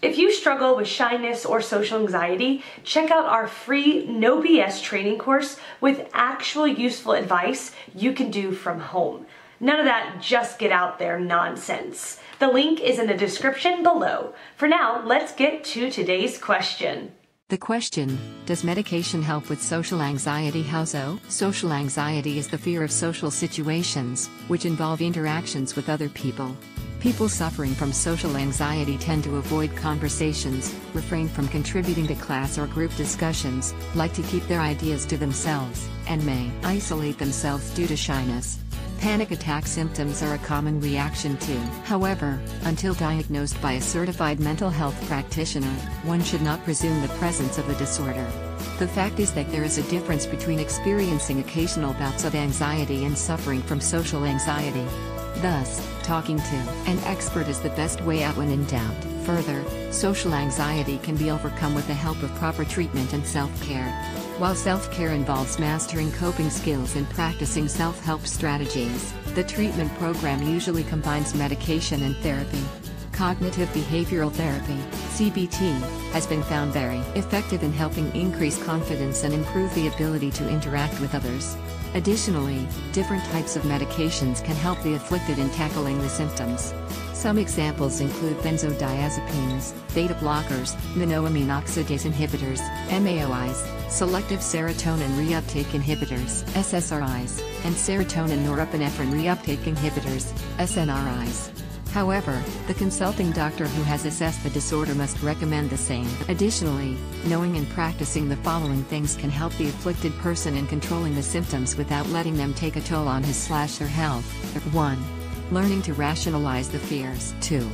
If you struggle with shyness or social anxiety, check out our free No BS training course with actual useful advice you can do from home. None of that just get out there nonsense. The link is in the description below. For now, let's get to today's question. The question Does medication help with social anxiety? How so? Social anxiety is the fear of social situations, which involve interactions with other people. People suffering from social anxiety tend to avoid conversations, refrain from contributing to class or group discussions, like to keep their ideas to themselves, and may isolate themselves due to shyness. Panic attack symptoms are a common reaction to. However, until diagnosed by a certified mental health practitioner, one should not presume the presence of the disorder. The fact is that there is a difference between experiencing occasional bouts of anxiety and suffering from social anxiety. Thus, talking to an expert is the best way out when in doubt. Further, social anxiety can be overcome with the help of proper treatment and self-care. While self-care involves mastering coping skills and practicing self-help strategies, the treatment program usually combines medication and therapy. Cognitive behavioral therapy, CBT, has been found very effective in helping increase confidence and improve the ability to interact with others. Additionally, different types of medications can help the afflicted in tackling the symptoms. Some examples include benzodiazepines, beta blockers, monoamine oxidase inhibitors, MAOIs, selective serotonin reuptake inhibitors, SSRIs, and serotonin norepinephrine reuptake inhibitors, SNRIs. However, the consulting doctor who has assessed the disorder must recommend the same. Additionally, knowing and practicing the following things can help the afflicted person in controlling the symptoms without letting them take a toll on his slash her health. 1. Learning to rationalize the fears. 2.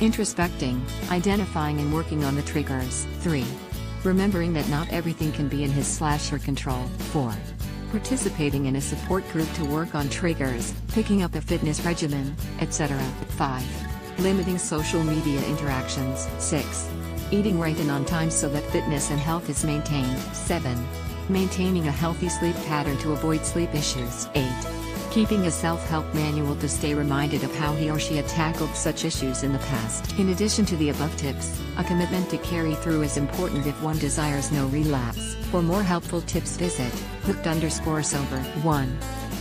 Introspecting, identifying and working on the triggers. 3. Remembering that not everything can be in his slash her control. 4 participating in a support group to work on triggers, picking up a fitness regimen, etc. 5. Limiting social media interactions. 6. Eating right and on time so that fitness and health is maintained. 7. Maintaining a healthy sleep pattern to avoid sleep issues. 8 keeping a self-help manual to stay reminded of how he or she had tackled such issues in the past. In addition to the above tips, a commitment to carry through is important if one desires no relapse. For more helpful tips visit, hooked underscore sober 1.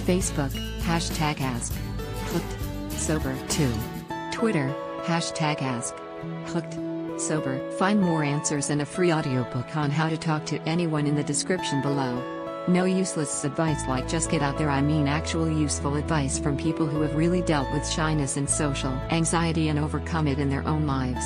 Facebook, hashtag ask. Hooked. Sober 2. Twitter, hashtag ask. Hooked. Sober. Find more answers and a free audiobook on how to talk to anyone in the description below. No useless advice like just get out there I mean actual useful advice from people who have really dealt with shyness and social anxiety and overcome it in their own lives.